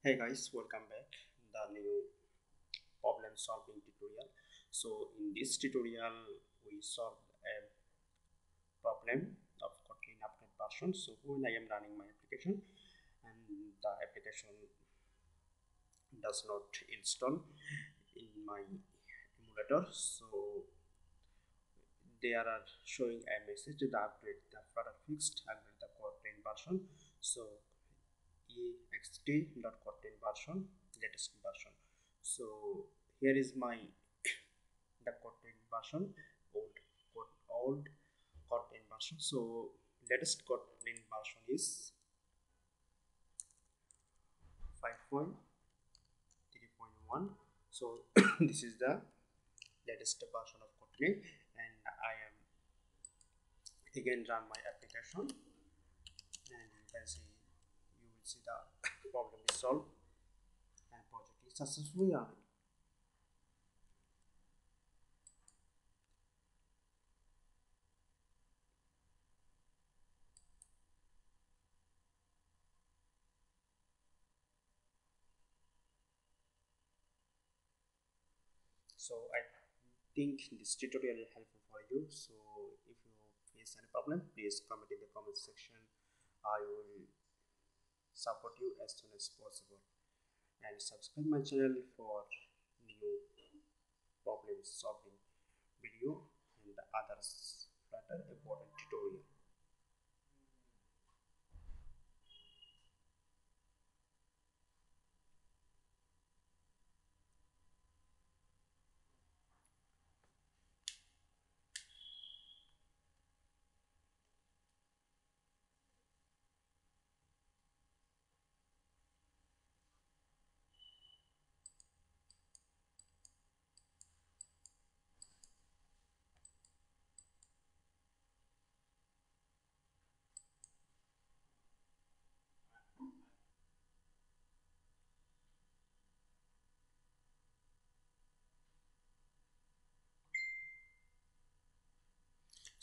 hey guys welcome back. The new problem solving tutorial. So in this tutorial we solve a problem of kotlin upgrade version. So when i am running my application? And the application does not install in my emulator. So there are showing a message the upgrade the flutter fixed upgrade the kotlin version. So ext.kotlin version latest version. So here is my the kotlin version old old kotlin version. So latest kotlin version is 5.3.1 so this is the latest version of kotlin and i am again run my application and you can see see the problem is solved and project is successfully running. so i think this tutorial is helpful for you. So if you face any problem please comment in the comment section. I will support you as soon as possible. And subscribe my channel for new problem solving video and others. Flutter important tutorial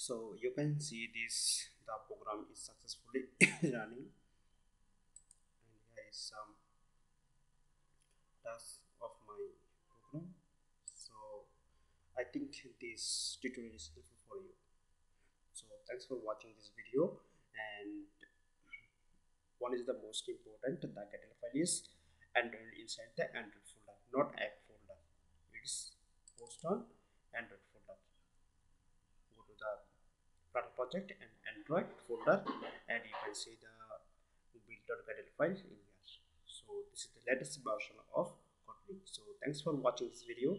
so you can see this the program is successfully running. And here is some task of my program. So i think this tutorial is helpful for you. So thanks for watching this video. And one is the most important the gradle file is android inside the android folder not app folder. It's post on android folder go to the Flutter project and android folder and you can see the build.gradle file in here. So this is the latest version of kotlin. So thanks for watching this video